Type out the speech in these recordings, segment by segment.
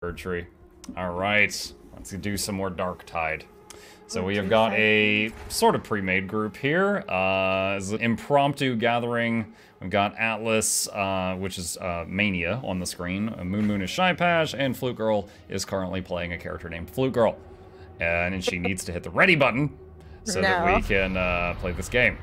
Bird tree. All right, let's do some more Darktide. So we have got a sort of pre-made group here. Uh, it's an impromptu gathering. We've got Atlas, uh, which is uh, Mania on the screen. Uh, Moon Moon is Shy Patch, and Flute Girl is currently playing a character named Flute Girl. And she needs to hit the ready button so that we can uh, play this game.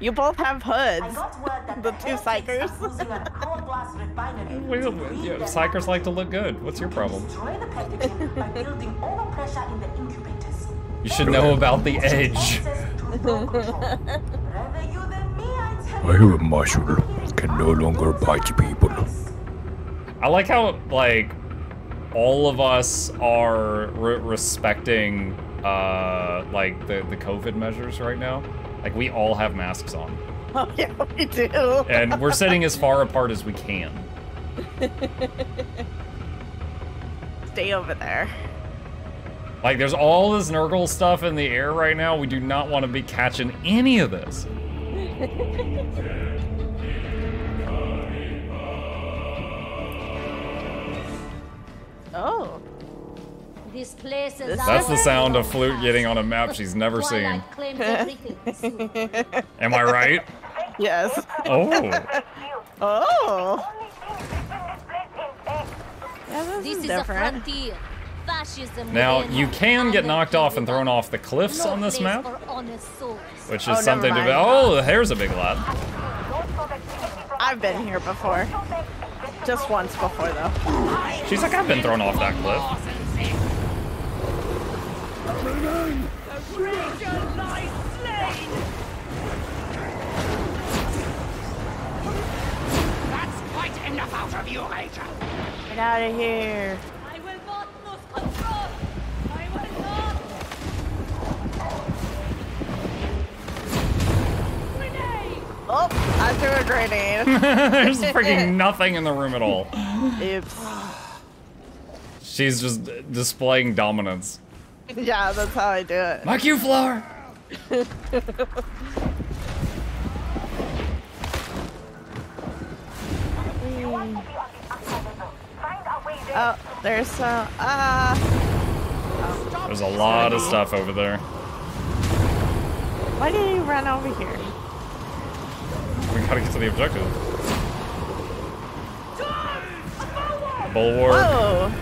You both have hoods. I got word that The the two psykers. are closing an hourglass refinery. Well, yeah, Psykers like to look good. What's your problem? Destroy the packaging by building overpressure in the incubators. You should know about the edge. Access to door control. Rather you than me, I tell I you. have a muscle. Can no longer bite people. I like how like all of us are re- respecting uh like the the COVID measures right now. Like we all have masks on, Oh yeah, we do. and we're sitting as far apart as we can. Stay over there. Like there's all this Nurgle stuff in the air right now. We do not want to be catching any of this. Oh. This place is That's the sound of Flute getting on a map she's never seen. Twilight claims everything. Am I right? Yes. Oh, Oh. Yeah, this, This is is a different. frontier. Fascism now you can get knocked off and thrown off the cliffs no on this map, for honest souls. which is Oh, something to. be- Oh, here's a big lad. I've been here before. Just once before though. She's like, I've been thrown off that cliff. That's quite enough out of you, Ranger. Get out of here. I will not lose control. I will not. Grenade! Oh, I threw a grenade. There's freaking nothing in the room at all. Oops. She's just displaying dominance. Yeah, that's how I do it. My Q flower. Oh, there's some. Ah. There's a lot of stuff over there. Why did you run over here? We gotta get to the objective. Bulwark. Whoa.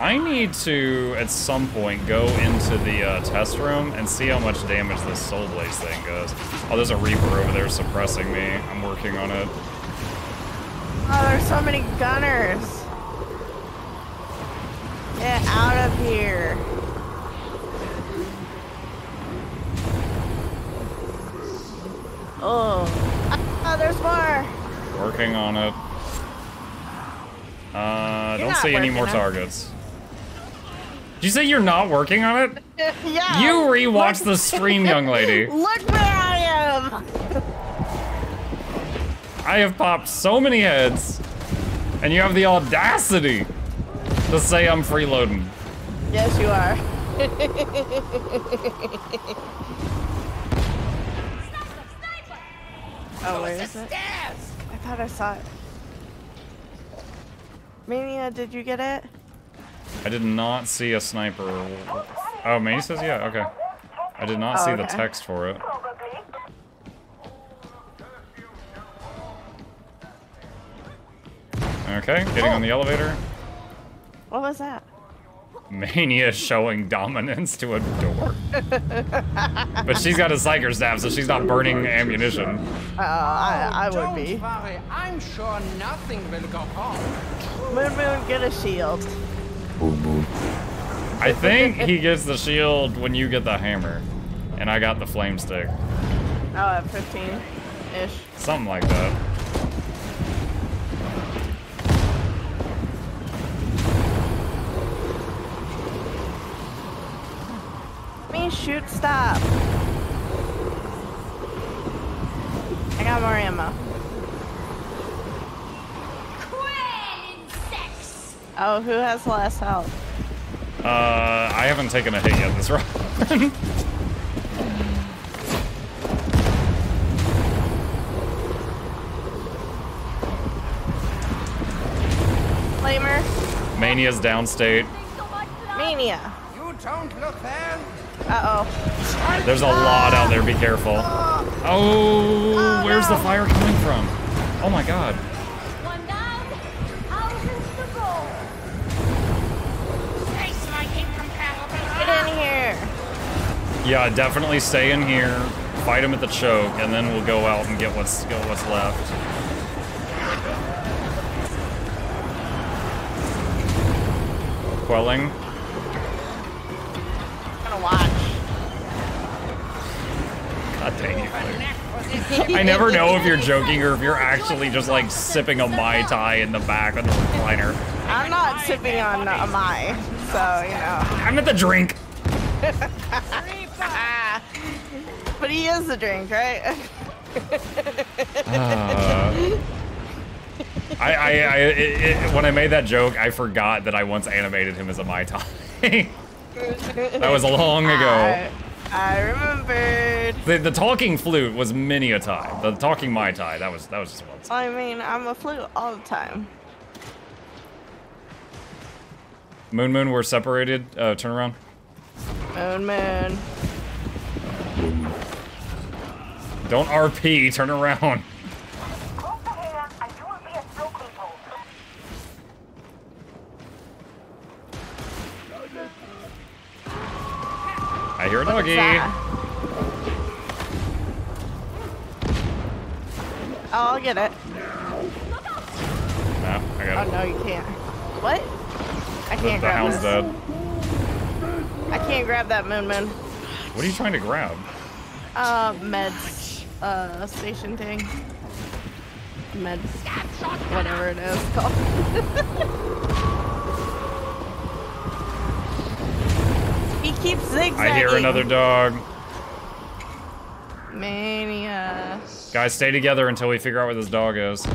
I need to, at some point, go into the uh, test room and see how much damage this Soul Blaze thing does. Oh, there's a Reaper over there suppressing me. I'm working on it. Oh, there's so many gunners. Get out of here. Oh. Ah, there's more. Working on it. Uh, You're don't see any more targets. Did you say you're not working on it? yeah. You rewatched the stream, young lady. Look where I am. I have popped so many heads, and you have the audacity to say I'm freeloading. Yes, you are. oh, where is it? I thought I saw it. Mania, did you get it? I did not see a sniper. Oh, Manny says yeah, okay. I did not Oh, see the text for it. Okay, getting on the elevator. What was that? Mania showing dominance to a door. but she's got a psyker staff, so she's not burning ammunition. Oh, I, I would Don't be. worry, I'm sure nothing will go wrong. Moon Moon, get a shield. Boom, boom. I think he gets the shield when you get the hammer. And I got the flame stick. Oh, at 15-ish. Something like that. Me shoot stop. I got more ammo. Oh, who has less health? Uh, I haven't taken a hit yet this round. flamer? Mania's downstate. so much love. Mania. You don't look there. Uh oh. There's a lot out there, be careful. Oh, where's the fire coming from? Oh my god. Yeah, definitely stay in here, fight him at the choke, and then we'll go out and get what's get what's left. Quelling. I'm gonna watch. God dang it. I never know if you're joking or if you're actually just like sipping a Mai Tai in the back of the recliner. I'm not sipping on a Mai, so you know. I'm at the drink. Ah. But he is the drink, right? Uh, I, I, I it, it, when I made that joke, I forgot that I once animated him as a Mai Tai. that was long ago. I, I remembered. The, the talking flute was many a time. The talking Mai Tai, that was that was just once. I mean, I'm a flute all the time. Moon Moon, we're separated. Uh, turn around. Moon, Man. Don't RP, turn around. Close the hand and you will be a snow people. I hear a doggy. Oh, I'll get it. No, I Oh got it. no, you can't. What? I The, can't the grab hound's this. dead. I can't grab that moon moon. What are you trying to grab? Uh, meds. Uh, station thing. Meds. Whatever it is called. he keeps zigzagging. I hear another dog. Mania. Guys, stay together until we figure out where this dog is.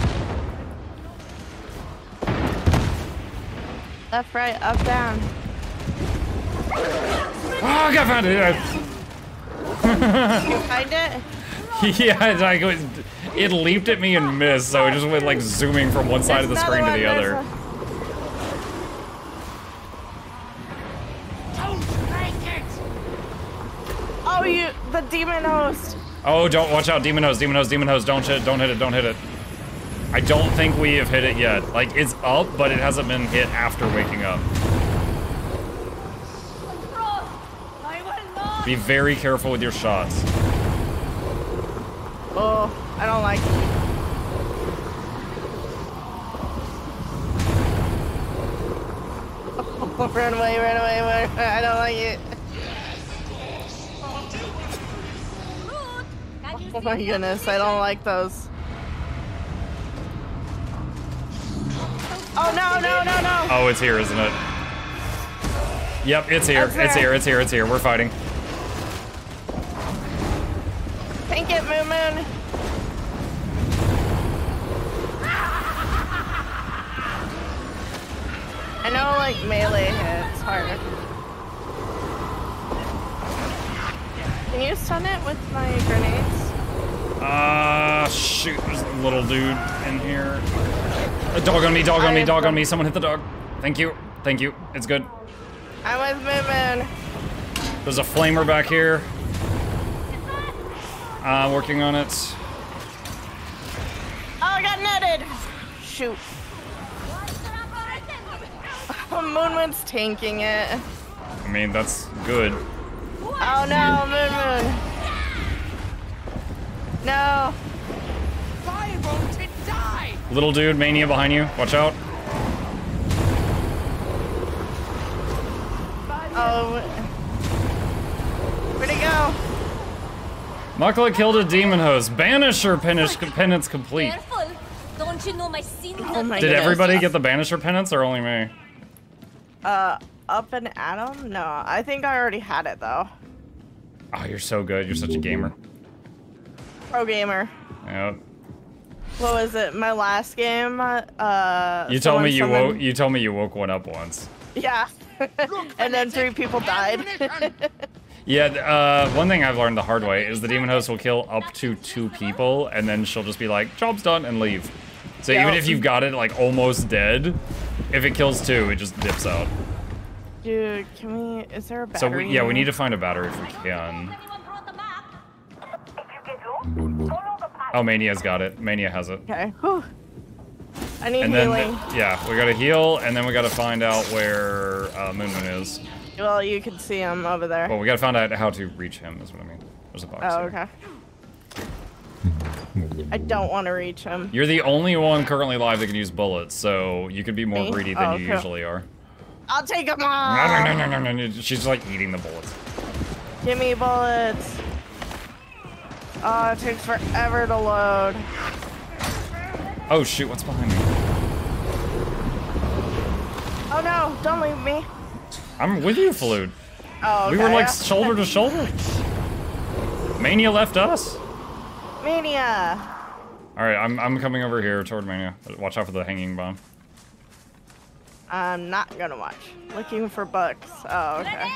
Left, right, up, down. Ah, oh, I got found it. You find it? yeah, it's like it, it leaped at me and missed, so it just went like zooming from one side of the screen to another the one, other. there's a- Oh, you, the demon host. Oh, don't watch out, demon hose, demon hose, demon hose. Don't hit, it, don't hit it, don't hit it. I don't think we have hit it yet. Like it's up, but it hasn't been hit after waking up. Control. I will not. Be very careful with your shots. Oh, I don't like it. Oh, run away, run away, run away. I don't like it. Root. Can you Oh my goodness, I don't like those. Oh no, no, no, no. Oh, it's here, isn't it? Yep, it's here. It's here. It's here. It's here. We're fighting. Pink it, Moon Moon. I know, like, melee hits harder. Can you stun it with my grenades? Ah, shoot. There's a little dude in here. A dog on me. Dog on I me. Dog on me. Someone hit the dog. Thank you. Thank you. It's good. I'm with Moon Moon. There's a flamer back here. Uh, working on it. Oh, I got netted. Shoot. Oh, Moon Moon's tanking it. I mean, that's good. Oh no, Moon Moon. No. Why won't it die? Little dude, mania behind you. Watch out. Oh. Where'd it go? Mukluk killed a demon host. Banisher penance, penance complete. Don't you know my sins Oh my Did goodness. everybody get the Banisher penance or only me? Uh, up and Adam? No, I think I already had it though. Oh, you're so good. You're such a gamer. Pro gamer. Yep. What was it? My last game? Uh. You told me you summoned- woke. You told me you woke one up once. Yeah. and then three people died. Yeah, uh, one thing I've learned the hard way is the demon host will kill up to two people, and then she'll just be like, "Job's done," and leave. So even if you've got it like almost dead, if it kills two, it just dips out. Dude, can we? Is there a So battery? we, yeah, we need to find a battery if we can. Anyone brought the map? Moon Moon. Oh, Mania's got it. Mania has it. Okay. Whew. I need And then, yeah, we gotta heal, and then we gotta find out where uh, Moon Moon is. Well, you can see him over there. Well, we gotta find out how to reach him, is what I mean. There's a box oh, here. okay. I don't want to reach him. You're the only one currently alive that can use bullets, so you could be more Me? greedy than Oh, you okay. usually are. I'll take him No, off. no, no, no, no, no. She's like eating the bullets. Give me bullets. Oh, it takes forever to load. Oh shoot, what's behind me? Oh no! Don't leave me. I'm with you, Flute. Oh, We were like shoulder to shoulder. Mania left us. Mania. All right, I'm I'm coming over here toward Mania. Watch out for the hanging bomb. I'm not gonna watch. Looking for books. Oh, okay.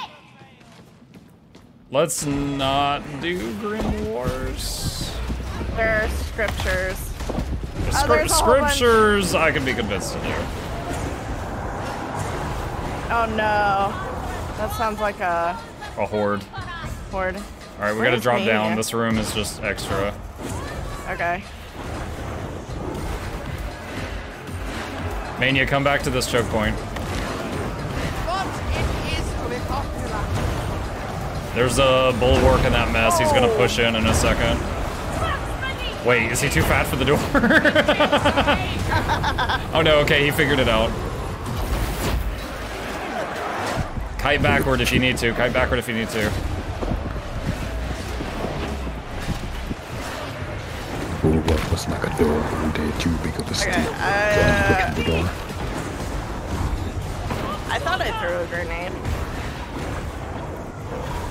Let's not do Grim Wars. There are scriptures. Scri- oh, there's a whole bunch. scriptures, I can be convinced to do. Oh no. That sounds like a A horde. horde. All right, we Where gotta is drop down. Mania? This room is just extra. Okay. Mania, come back to this choke point. But it is. There's a bulwark in that mess. He's gonna push oh. in in a second. Wait, is he too fat for the door? oh no, okay, he figured it out. Kite backward if you need to. Kite backward if you need to. Bulwark was like a door, way too big of a steel. Okay, uh, the door. I thought I threw a grenade.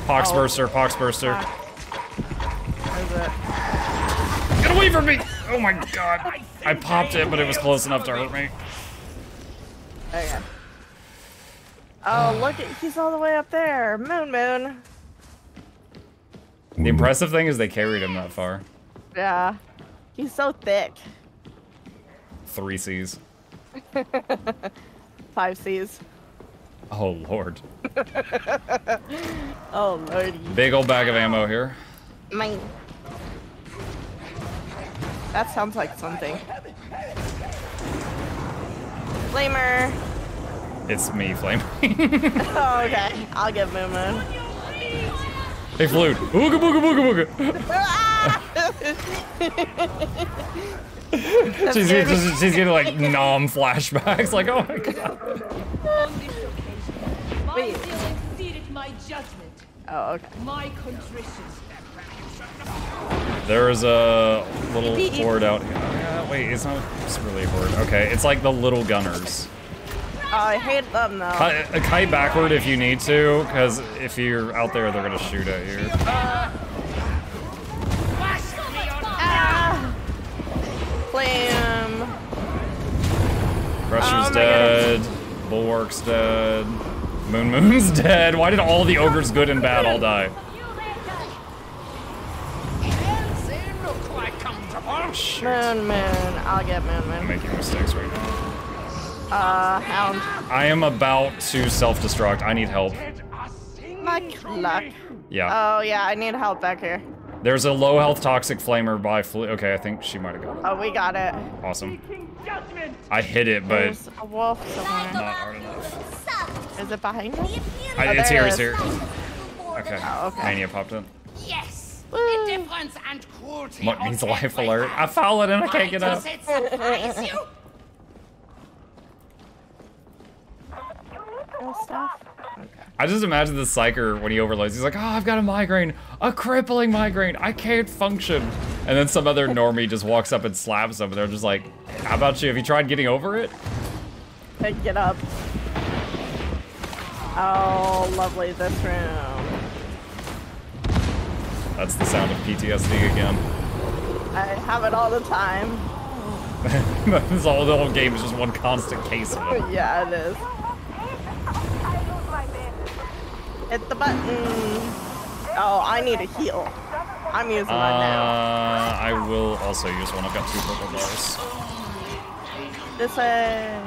Pox Oh. burster, pox burster. Where is it? Get away from me! Oh my god. I popped it, but it was close enough to hurt me. Okay. Oh, ah. look at he's all the way up there. Moon Moon. The impressive thing is they carried him that far. Yeah. He's so thick. Three C's. Five C's. Oh lord. Oh lordy. Big old bag of ammo here. Mine. That sounds like something. Flamer. It's me, Flame. Oh, okay. I'll get Moon Moon. hey, Flute. Ooga booga booga booga. she's, scared she's, she's getting like nom flashbacks. Like, oh my god. On this occasion, my Wait. zeal exceeded my judgment, Oh, okay. my contrition. There is a little Beep. horde out here. Uh, wait, it's not it's really a horde. Okay, it's like the little gunners. Oh, I hate them though. Kite, uh, kite backward if you need to, because if you're out there, they're gonna shoot at you. Ah! Flame. Crusher's Oh dead. Bulwark's dead. Moon Moon's dead. Why did all the ogres, good and bad, all die? They look like comfortable. Shit. Moon Moon. I'll get Moon I'm making mistakes right now. Uh, Hound. I am about to self-destruct. I need help. My luck. Yeah. Oh yeah, I need help back here. There's a low health toxic flamer by Flu. Okay, I think she might have got it. Oh, we got it. Awesome. I hit it, but There's a wolf somewhere. not hard enough. Is it behind us? I, Oh, it's there here, it it's here. Okay. Oh, okay. Mania popped in. Yes. Woo. Indifference and cruelty. What needs outweigh life alert? I heart. followed and I can't get up. does it surprise you? No stuff. I just imagine the psyker when he overloads. He's like, oh, I've got a migraine, a crippling migraine. I can't function. And then some other normie just walks up and slaps him. And they're just like, how about you? Have you tried getting over it? Pick get up. Oh, lovely, this room. That's the sound of PTSD again. I have it all the time. That's all the whole game is just one constant case of it. yeah, it is. Hit the button. Oh, I need a heal. I'm using Uh, one now. I will also use one. I've got two purple bars. This way.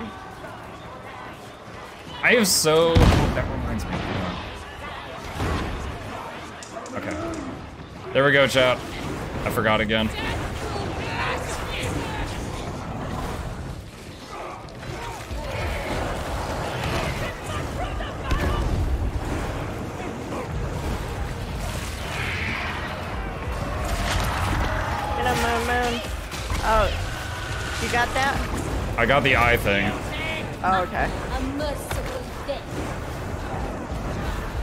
I have so. That reminds me. Okay. There we go, chat. I forgot again. I got the eye thing. Oh, okay. A merciful death.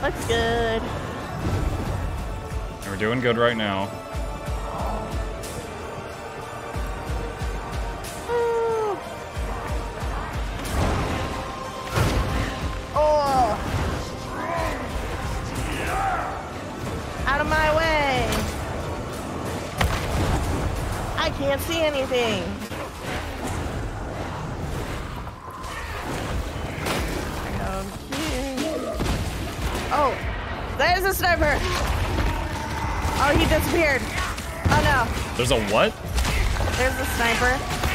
Looks good. We're doing good right now. Ooh. Oh. Out of my way. I can't see anything. There's a sniper. Oh, he disappeared. Oh no, There's a what? there's a sniper.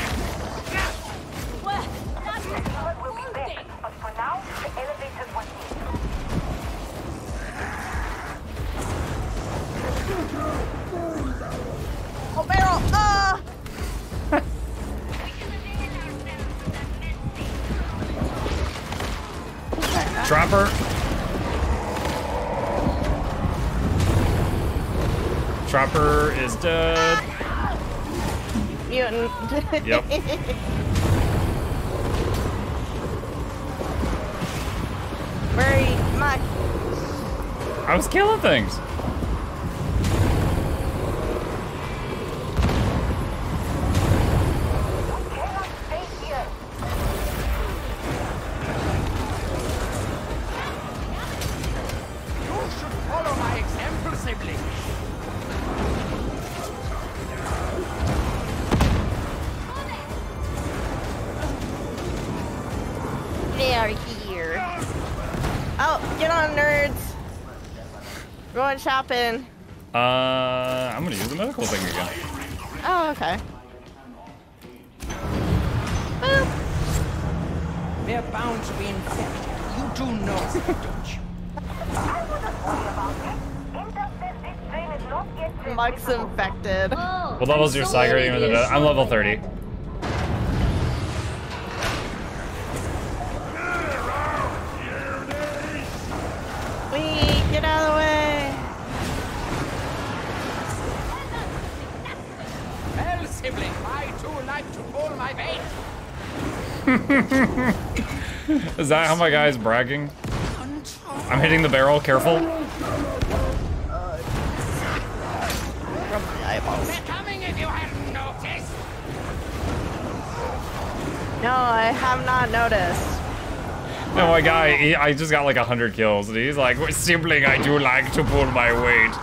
Trapper is dead. Mutant. Yep. You? Mike. I was killing things. Going shopping. Uh, I'm gonna use the medical thing again. Oh, okay. Boop. They're bound to be infected. You do know that, don't you? I wouldn't worry about it. This train is not yet Mike's infected. Oh, What level is your so psych rating? already I'm level assured 30. Wee, get out of the way. Well, sibling, I too like to pull my weight. Is that how my guy is bragging? I'm hitting the barrel, careful. From my eyeballs. They're coming if you hadn't noticed. No, I have not noticed. No, my guy, he, I just got like 100 kills, and he's like, sibling, I do like to pull my weight.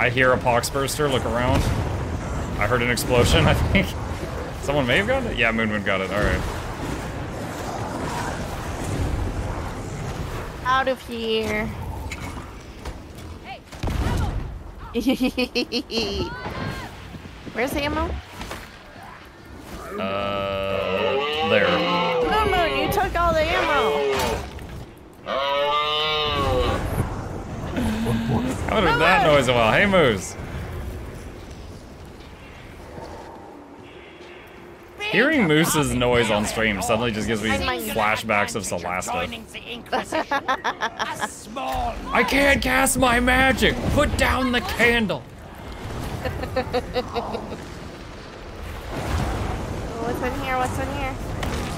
I hear a poxburster, look around. I heard an explosion, I think. Someone may have gotten it? Yeah, Moon Moon got it, alright. Out of here. Hey, Where's the ammo? Uh, there. Moon Moon, you took all the ammo. How did that noise a while? Hey, Moose. Hearing Moose's noise on stream suddenly just gives me flashbacks of Celasta. Joining the Inquisition. A small I can't cast my magic! Put down the candle! What's in here? What's in here?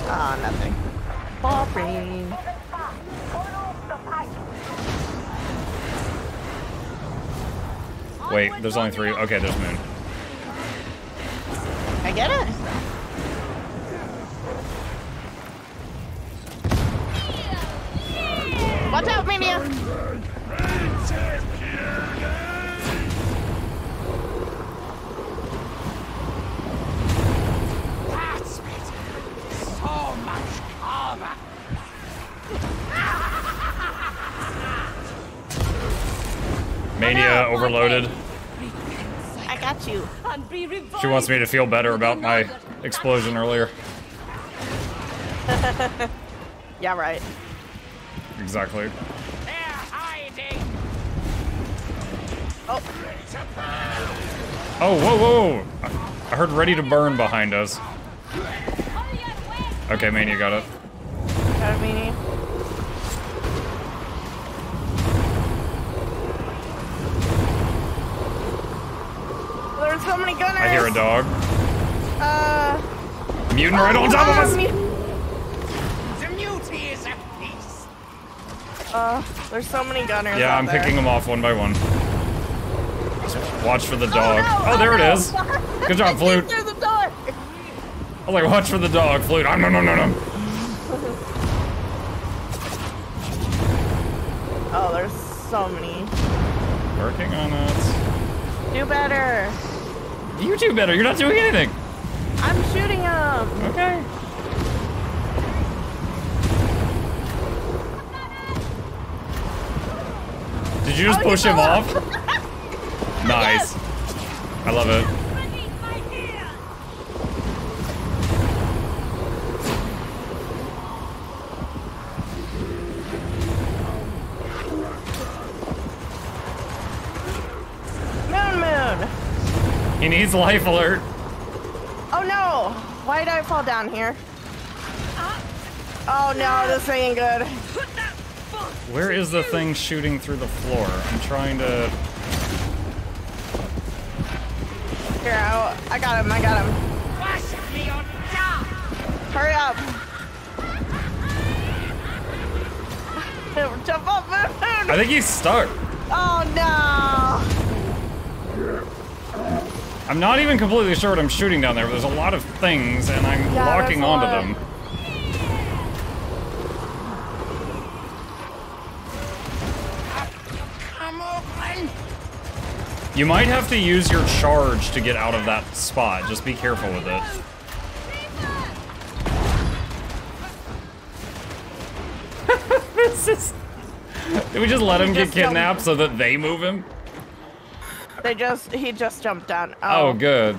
Ah, nothing. Boring. Follow. Wait, there's only three. Okay, there's Moon. I get it. Watch out, Mania! That's better. So much calmer. Mania overloaded. I got you. and be revived. She wants me to feel better about my explosion earlier. Yeah, right. Exactly. They're hiding. Oh, Oh, whoa, whoa! I heard ready to burn behind us. Okay, Mania got it. got a meanie. There's so many gunners. I hear a dog. Uh, Mutant right on top of uh, us! Uh, there's so many gunners. Yeah, I'm there. picking them off one by one. Watch for the dog. no, Oh, there it no. is. Good job, Flute. Through the door. I was like, watch for the dog, Flute. Ah, no, no, no, no. Oh, there's so many. Working on it. Do better. You do better. You're not doing anything. I'm shooting them. Okay. Did you just Oh, push him oh, off? nice. I love it. Moon Moon. He needs life alert. Oh no! Why did I fall down here? Oh no, this ain't good. Where is the thing shooting through the floor? I'm trying to. Here, I, I got him, I got him. Wash me on top. Hurry up. Jump up, Moon Moon! I think he's stuck. Oh no! I'm not even completely sure what I'm shooting down there, but there's a lot of things, and I'm Yeah, locking onto lot. them. Come on. You might have to use your charge to get out of that spot. Just be careful with it. this is. Did we just let him get just jumped. kidnapped so that they move him? They just, he just jumped down. Oh, Oh, good.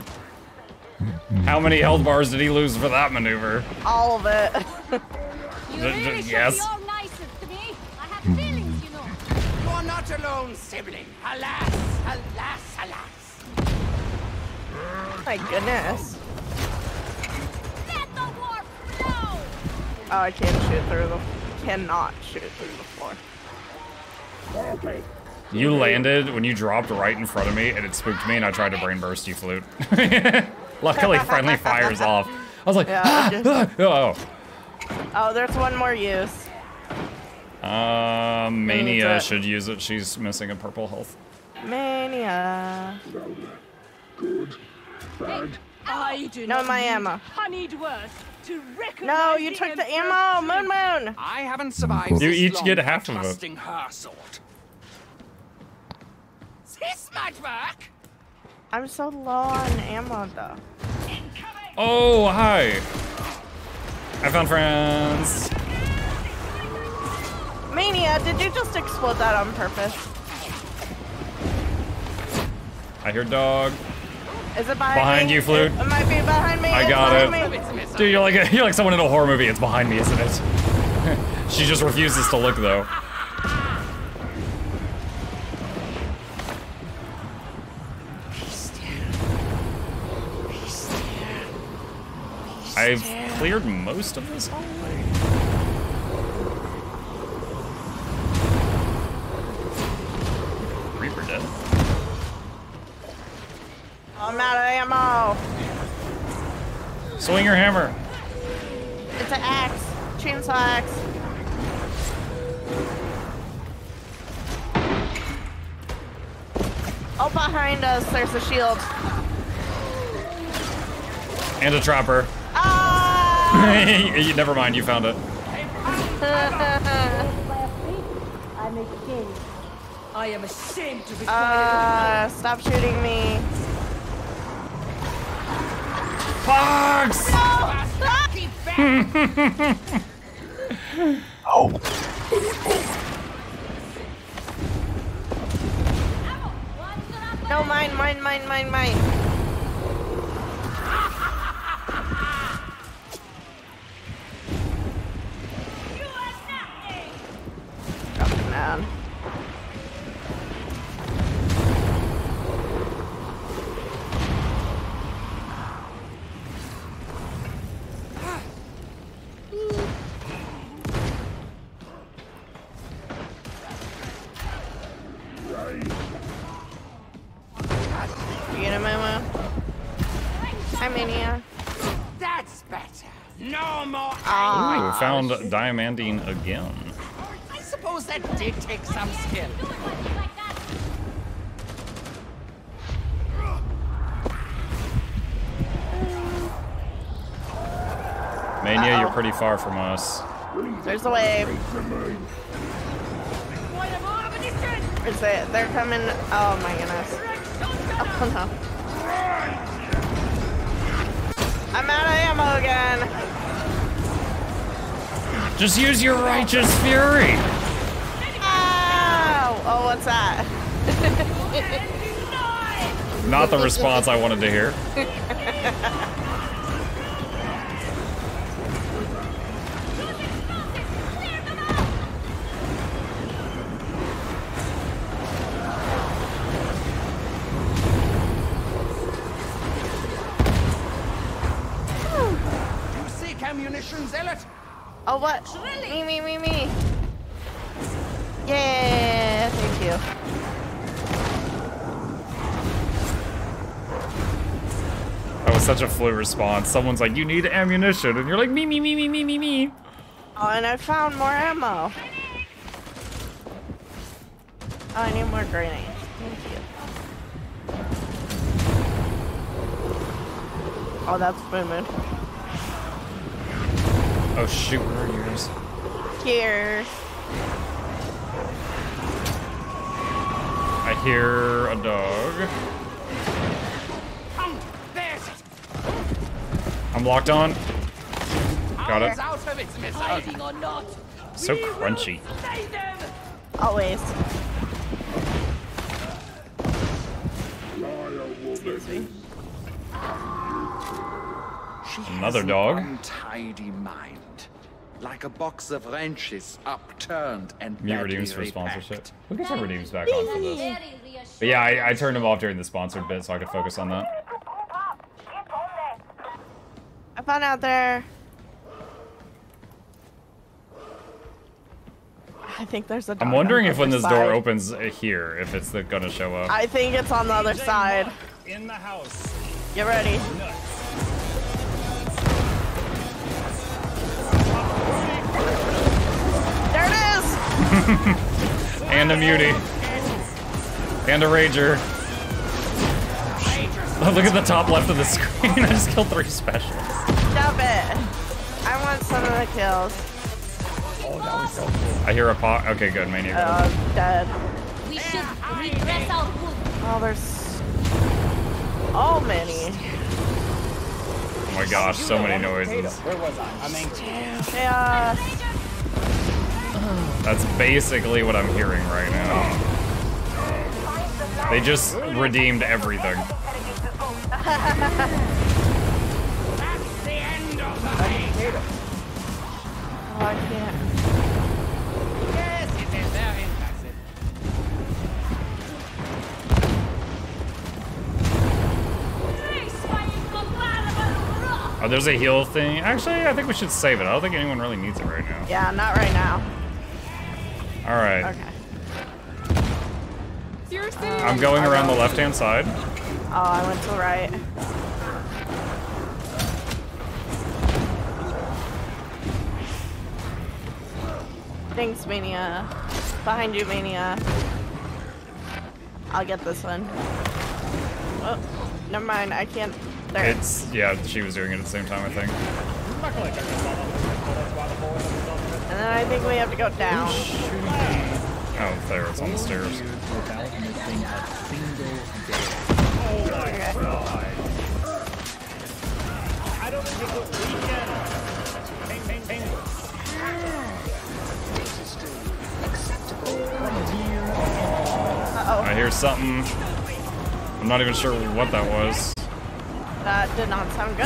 How many health bars did he lose for that maneuver? all of it. You D- d- really yes. Alone, sibling. Alas, alas, alas. My goodness. Let the war flow. Oh, I can't shoot through the, cannot shoot through the floor. You landed when you dropped right in front of me, and it spooked me, and I tried to brain burst you, flute. Luckily, friendly fires off. I was like, Yeah, ah, just- ah, Oh, there's one more use. Uh, Mania it. should use it. She's missing a purple health. Mania. I do No, not my need ammo. honeyed words to recognize No, you took the ammo, Moon Moon. I haven't survived. You this each long get for half of it. her sort. This might work. I'm so low on ammo though. Oh, hi. I found friends. Mania, did you just explode that on purpose? I hear dog. Is it behind, Behind me? you, Flute. It, it might be behind me. I It's got it. me. Dude, you're like you're like someone in a horror movie. It's behind me, isn't it? she just refuses to look though. I've cleared most of this hallway. Ammo. Swing your hammer. It's an axe. Chainsaw axe. Oh, behind us, there's a shield. And a trapper. Ah! Never mind, you found it. I am ashamed to be uh, stop shooting me. Fox! Oh, Keep back. Oh. No, mine, mine, mine, mine, mine. Mania. That's better. No more Ooh, found diamantine again. I suppose that did take some skill. Mania, you're pretty far from us. there's a wave. Is it? They're coming. Oh my goodness. Oh no. I'm out of ammo again. Just use your righteous fury. Ow! Oh, what's that? Not the response I wanted to hear. such a flu response. Someone's like, you need ammunition. And you're like, me, me, me, me, me, me, me. Oh, and I found more ammo. Oh, I need more grenades. Thank you. Oh, that's Moon. Oh, shoot, where are yours? Here. I hear a dog. Come, there's it. I'm locked on. Got it. out of its misery. Hiding or not, So crunchy. Always. Excuse me. Another dog. Untidy mind, like a box of wrenches upturned and Mute badly redeems for repacked. sponsorship. We'll get some redeems back on for this. But yeah, I, I turned him off during the sponsored bit so I could focus on that. To group up. Get on there. I found out there. I think there's a dog I'm on wondering the if when other this door opens uh, here, if it's the, gonna show up. I think it's on the other side. In the house. Get ready. There it is! And a mutie. And a rager. Oh, look at the top left of the screen. I just killed three specials. Stop it. I want some of the kills. Oh, that was close. I hear a pot. Okay, good. Mania. Oh, dead. We should redress our wound. Oh, there's all many. Oh my gosh, so many noises. Where was I? I mean, Yeah. That's basically what I'm hearing right now. They just redeemed everything. I can't. Yes, it is very impressive. Oh, there's a heal thing. Actually, I think we should save it. I don't think anyone really needs it right now. Yeah, not right now. All right. Okay. Seriously? I'm going around the left-hand side. Oh, I went to the right. Thanks, Mania. Behind you, Mania. I'll get this one. Oh, never mind. I can't. There. It's yeah, she was doing it at the same time, I think. and then I think we have to go down. Oh, there, it's on the stairs. Okay. Uh I hear something. I'm not even sure what that was. that did not sound good.